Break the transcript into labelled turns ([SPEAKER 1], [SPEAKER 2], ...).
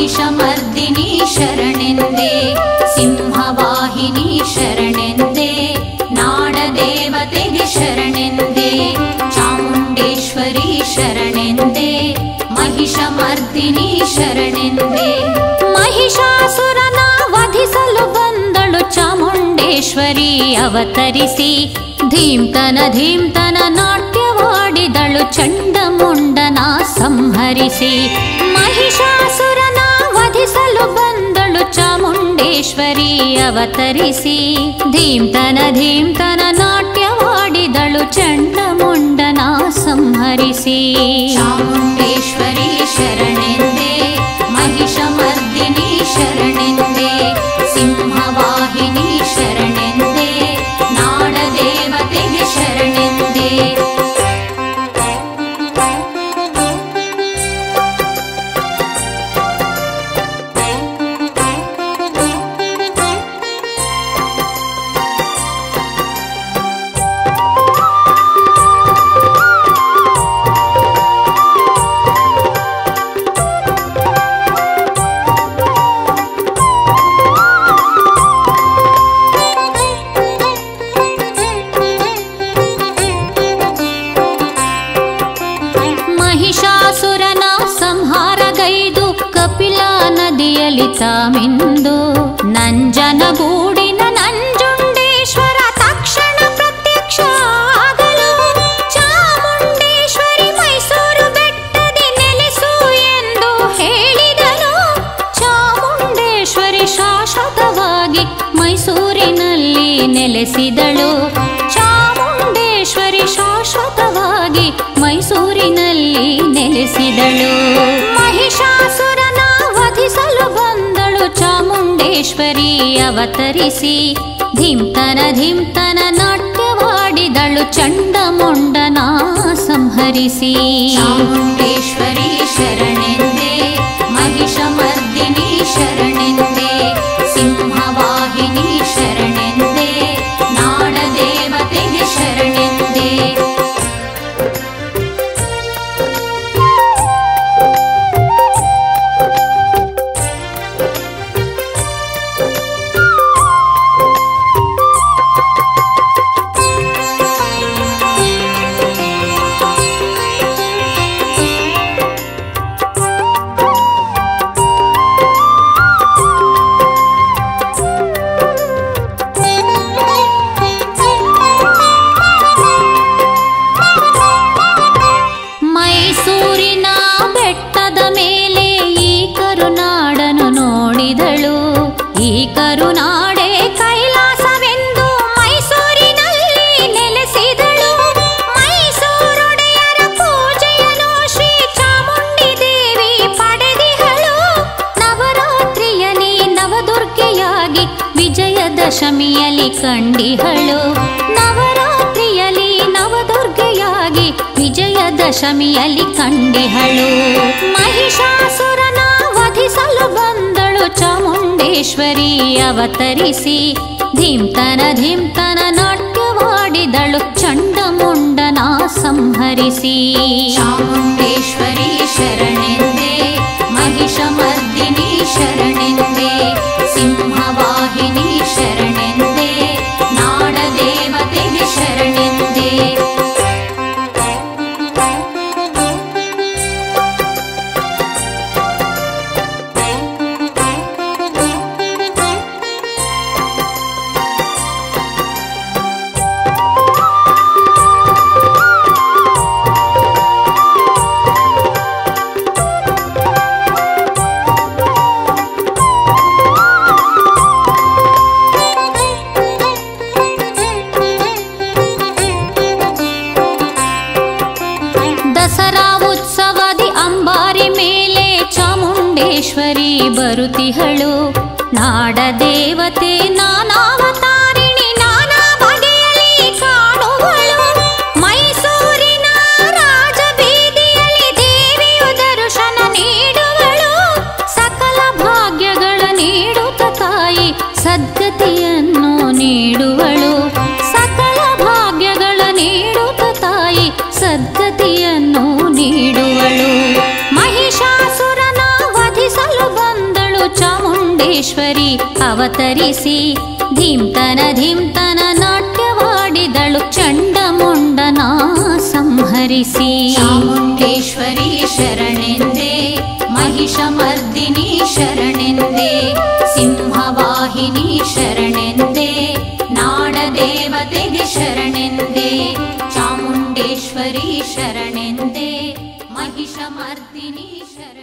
[SPEAKER 1] ಮಹಿಷಮರ್ದಿನಿ ಶರಣೆಂದೇ ಸಿಂಹವಾಹಿನಿ ಶರಣೆಂದೇ ನಾಡದೇವತೆಗೆ ಶರಣೆಂದೇ ಚಾಮುಂಡೇಶ್ವರಿ ಶರಣೆಂದೇ ಮಹಿಷಮರ್ದಿನಿ ಶರಣೆಂದೇ ಮಹಿಷಾಸುರನ ವಧಿಸಲು ಬಂದಳು ಚಾಮುಂಡೇಶ್ವರಿ ಅವತರಿಸಿ ಧೀಮ್ತನ ಧೀಮ್ತನ ನಾಟ್ಯವಾಡಿದಳು ಚಂಡಮುಂಡನ ಸಂಹರಿಸಿ ಮಹಿಷಾಸುರನ ವಧಿಸಲು ಬಂದಳು ಚಾಮುಂಡೇಶ್ವರಿ ಅವತರಿಸಿ ಧೀಮ್ತನ ಧೀಮ್ತನ ನಾಟ್ಯವಾಡಿದಳು ಚಂಡಮುಂಡನ ಸಂಹರಿಸಿ ಚಾಮುಂಡೇಶ್ವರಿ ಶರಣೆಂದೇ ನದಿಯಲ್ಲಿ ತಾಮಿಂದು ನಂಜನಗೂಡಿನ ನಂಜುಂಡೇಶ್ವರ ತಕ್ಷಣ ಪ್ರತ್ಯಕ್ಷ ಆಗಲು ಚಾಮುಂಡೇಶ್ವರಿ ಮೈಸೂರು ಬೆಟ್ಟದಿ ನೆಲೆಸು ಎಂದು ಹೇಳಿದನು. ಚಾಮುಂಡೇಶ್ವರಿ ಶಾಶ್ವತವಾಗಿ ಮೈಸೂರಿನಲ್ಲಿ ನೆಲೆಸಿದಳು. ಚಾಮುಂಡೇಶ್ವರಿ ಶಾಶ್ವತವಾಗಿ ಮೈಸೂರಿನಲ್ಲಿ ನೆಲೆಸಿದಳು. ಚಾಮುಂಡೇಶ್ವರಿ ಅವತರಿಸಿ ಧಿಂತನ ಧಿಂತನ ನಾಟ್ಯವಾಡಿದಳು ಚಂಡಮುಂಡನ ಸಂಹರಿಸಿ ಚಾಮುಂಡೇಶ್ವರಿ ಶರಣೆಂದೇ ಮಹಿಷಮರ್ದಿನಿ ಶರಣೆಂದೇ ಕರುನಾಡೆ ಕೈಲಾಸವೆಂದು ಮೈಸೂರಿನಲ್ಲಿ ನೆಲೆಸಿದಳು. ಮೈಸೂರೊಡೆಯರ ಪೂಜೆಯನ್ನು ಶ್ರೀ ಚಾಮುಂಡಿ ದೇವಿ ಪಡೆದಿಹಳು. ನವರಾತ್ರಿಯಲ್ಲಿ ನವದುರ್ಗೆಯಾಗಿ ವಿಜಯದಶಮಿಯಲ್ಲಿ ಕಂಡಿಹಳು. ನವರಾತ್ರಿಯಲ್ಲಿ ನವದುರ್ಗೆಯಾಗಿ ವಿಜಯದಶಮಿಯಲ್ಲಿ ಕಂಡಿಹಳು. ಮಹಿಷಾಸುರನ ವಧಿಸಲು ಬಂದಳು ಚಾಮುಂಡೇಶ್ವರಿ ಅವತರಿಸಿ ಧಿಂತನ ಧಿಂತನ ನಾಟ್ಯವಾಡಿದಳು ಚಂಡಮುಂಡನ ಸಂಹರಿಸಿ ಚಾಮುಂಡೇಶ್ವರಿ ಶರಣೆಂದೇ ಮಹಿಷಮರ್ದಿನಿ ಶರಣೆಂದೇ ಸಿಂಹವಾಹಿನಿ ಚಾಮುಂಡೇಶ್ವರಿ ಬರುತಿಹಳು. ನಾಡ ದೇವತೆ ನಾನಾವತಾರಿಣಿ ನಾನಾ ಬಗೆಯಲ್ಲಿ ಕಾಣುವಳು. ಮೈಸೂರಿನ ರಾಜಬೀದಿಯಲ್ಲಿ ದೇವಿಯು ದರ್ಶನ ನೀಡುವಳು. ಸಕಲ ಭಾಗ್ಯಗಳ ನೀಡುತ್ತ ತಾಯಿ ಸದ್ಗತಿಯನ್ನು ನೀಡುವಳು. ಸಕಲ ಭಾಗ್ಯಗಳ ನೀಡುತ್ತ ತಾಯಿ ಸದ್ಗತಿಯನ್ನು ನೀಡುವಳು. ಚಾಮುಂಡೇಶ್ವರಿ ಅವತರಿಸಿ ಧೀಮ್ತನ ಧೀಮ್ತನ ನಾಟ್ಯವಾಡಿದಳು ಚಂಡಮುಂಡನ ಸಂಹರಿಸಿ ಚಾಮುಂಡೇಶ್ವರಿ ಶರಣೆಂದೇ ಮಹಿಷಮರ್ದಿನಿ ಶರಣೆಂದೇ ಸಿಂಹವಾಹಿನಿ ಶರಣೆಂದೇ ನಾಡದೇವತೆಗೆ ಶರಣೆಂದೇ ಚಾಮುಂಡೇಶ್ವರಿ ಶರಣೆಂದೇ ಮಹಿಷಮರ್ದಿನಿ ಶರಣೆ